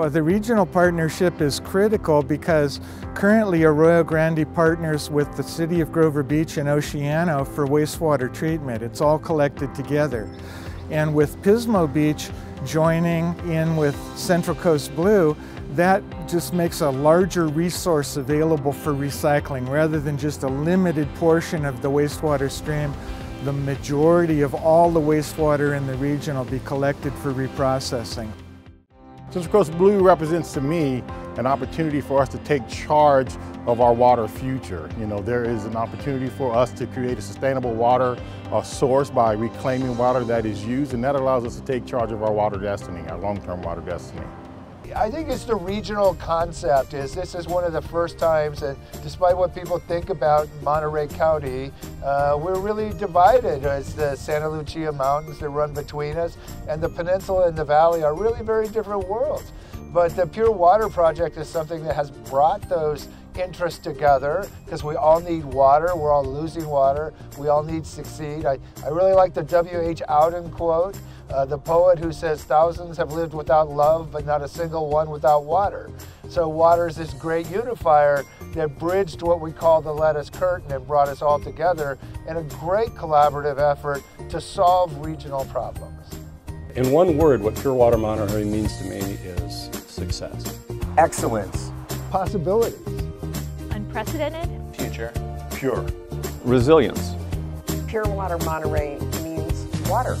Well, the regional partnership is critical because currently Arroyo Grande partners with the City of Grover Beach and Oceano for wastewater treatment. It's all collected together. And with Pismo Beach joining in with Central Coast Blue, that just makes a larger resource available for recycling rather than just a limited portion of the wastewater stream. The majority of all the wastewater in the region will be collected for reprocessing. Central Coast Blue represents to me an opportunity for us to take charge of our water future. You know, there is an opportunity for us to create a sustainable water uh, source by reclaiming water that is used, and that allows us to take charge of our water destiny, our long-term water destiny. I think it's the regional concept is this is one of the first times and despite what people think about Monterey County, uh, we're really divided as the Santa Lucia Mountains that run between us and the peninsula and the valley are really very different worlds. But the Pure Water Project is something that has brought those interests together because we all need water. We're all losing water. We all need to succeed. I, I really like the W.H. Auden quote, uh, the poet who says thousands have lived without love, but not a single one without water. So water is this great unifier that bridged what we call the lettuce curtain and brought us all together in a great collaborative effort to solve regional problems. In one word, what Pure Water Monterey means to me is success. Excellence. Possibilities. Unprecedented. Future. Pure. Resilience. Pure Water Monterey means water.